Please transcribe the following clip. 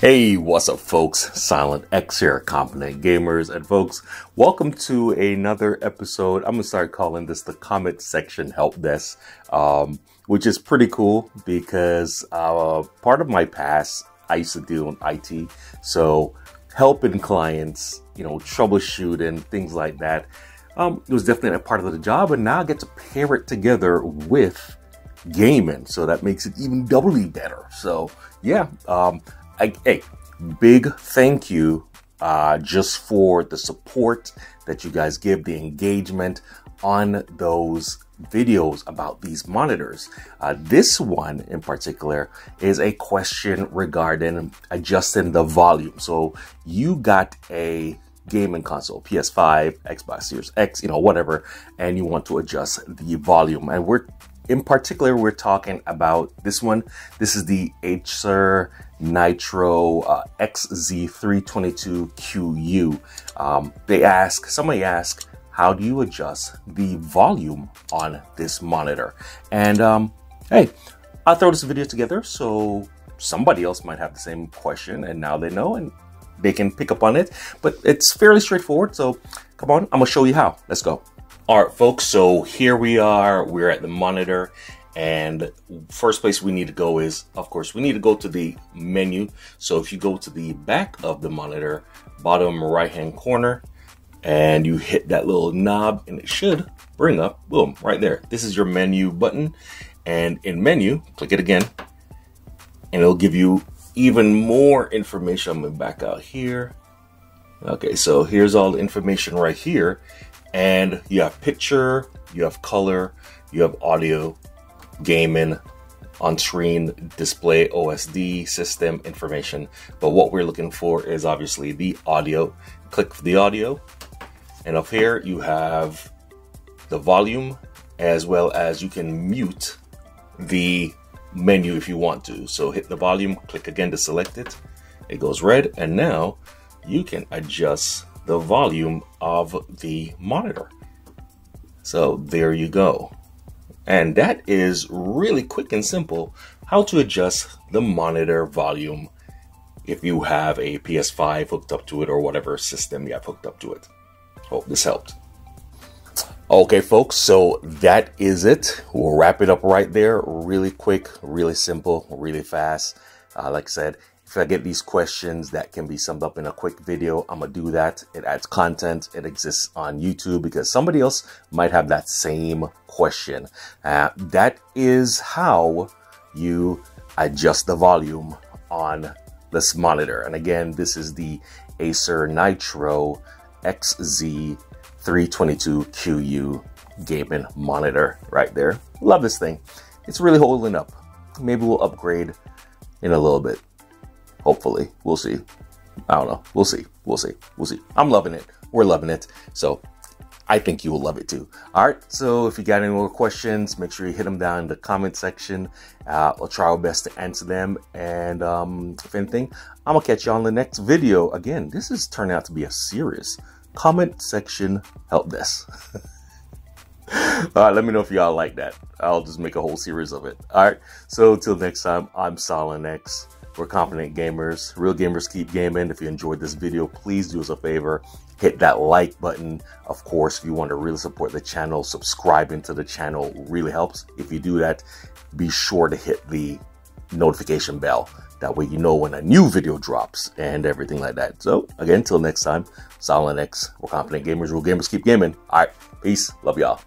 Hey, what's up, folks? Silent X here, Confident Gamers. And, folks, welcome to another episode. I'm to start calling this the comment section help desk, um, which is pretty cool because uh, part of my past, I used to deal in IT. So, helping clients, you know, troubleshooting, things like that, um, it was definitely a part of the job. And now I get to pair it together with gaming. So, that makes it even doubly better. So, yeah. Um, I, hey, big thank you uh, just for the support that you guys give, the engagement on those videos about these monitors. Uh, this one in particular is a question regarding adjusting the volume. So you got a gaming console, PS5, Xbox Series X, you know, whatever, and you want to adjust the volume. And we're in particular, we're talking about this one. This is the Acer Nitro uh, XZ322QU. Um, they ask, somebody asked, how do you adjust the volume on this monitor? And um, hey, I'll throw this video together so somebody else might have the same question and now they know and they can pick up on it. But it's fairly straightforward. So come on, I'm gonna show you how. Let's go. All right, folks. So here we are. We're at the monitor and first place we need to go is, of course, we need to go to the menu. So if you go to the back of the monitor, bottom right hand corner, and you hit that little knob and it should bring up, boom, right there. This is your menu button. And in menu, click it again, and it'll give you even more information. I'm gonna back out here. Okay, so here's all the information right here. And you have picture, you have color, you have audio, gaming, on screen display OSD system information. But what we're looking for is obviously the audio. Click the audio, and up here you have the volume as well as you can mute the menu if you want to. So hit the volume, click again to select it. It goes red, and now you can adjust the volume of the monitor. So there you go. And that is really quick and simple how to adjust the monitor volume if you have a PS5 hooked up to it or whatever system you have hooked up to it. Hope this helped. Okay, folks, so that is it. We'll wrap it up right there. Really quick, really simple, really fast. Uh, like I said, if I get these questions that can be summed up in a quick video, I'm gonna do that. It adds content. It exists on YouTube because somebody else might have that same question. Uh, that is how you adjust the volume on this monitor. And again, this is the Acer Nitro XZ322QU gaming monitor right there. Love this thing. It's really holding up. Maybe we'll upgrade in a little bit. Hopefully, we'll see. I don't know. We'll see. We'll see. We'll see. I'm loving it. We're loving it. So I think you will love it too. All right. So if you got any more questions, make sure you hit them down in the comment section. Uh, I'll try our best to answer them. And um, if anything, I'm gonna catch you on the next video. Again, this is turning out to be a serious comment section help desk. All right, let me know if y'all like that. I'll just make a whole series of it. All right, so till next time, I'm Silent X. We're confident gamers. Real gamers keep gaming. If you enjoyed this video, please do us a favor. Hit that like button. Of course, if you want to really support the channel, subscribing to the channel really helps. If you do that, be sure to hit the notification bell. That way you know when a new video drops and everything like that. So again, until next time, Silent X, we're confident gamers, real gamers keep gaming. All right, peace. Love y'all.